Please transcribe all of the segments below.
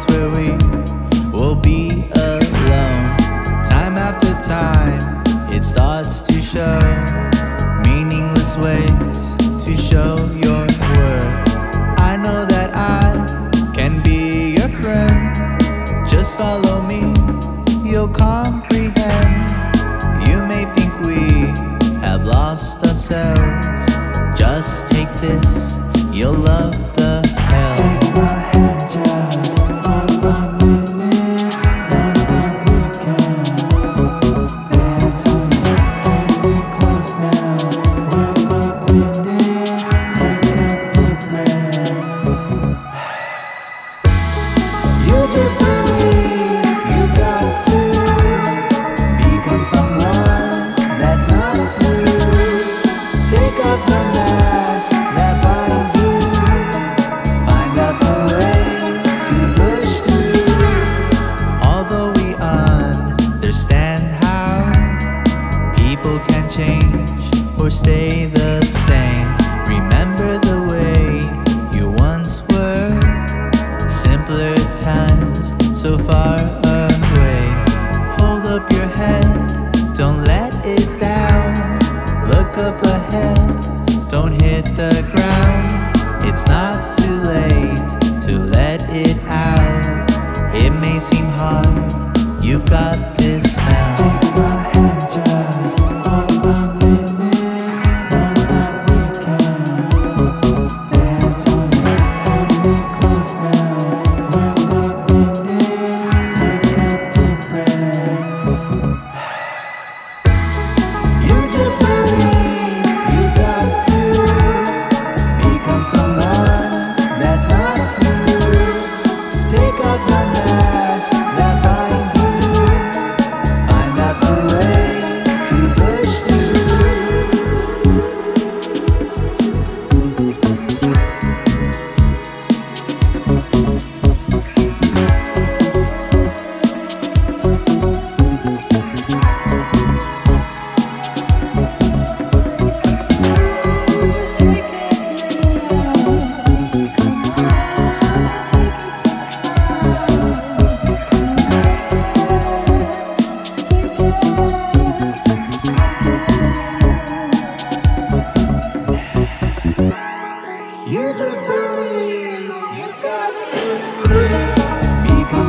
place where we will be alone. Time after time, it starts to show meaningless ways to show your worth. I know that I can be your friend. Just follow me, you'll comprehend. You may think we have lost ourselves. Just take this, you'll love people can change or stay the same, remember the way you once were. Simpler times so far away. Hold up your head, don't let it down. Look up ahead, don't hit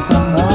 You just